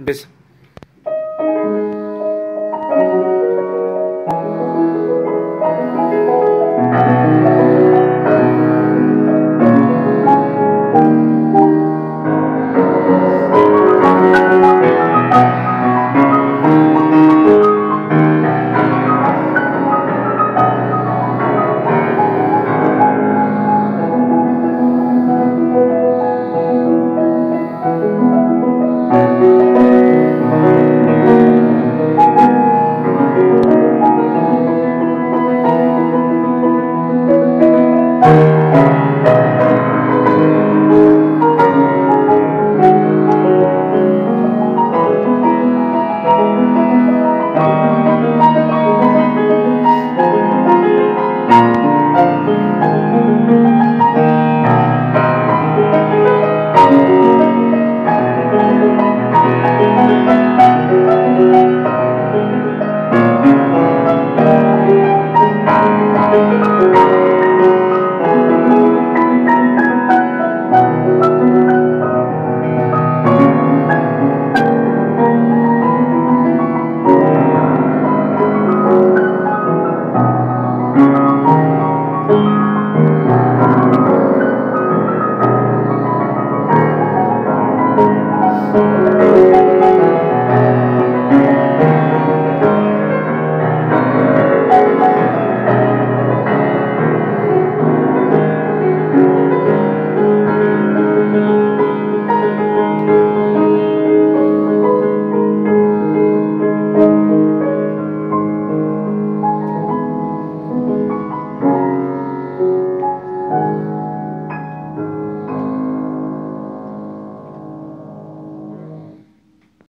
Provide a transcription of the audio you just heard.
Empieza.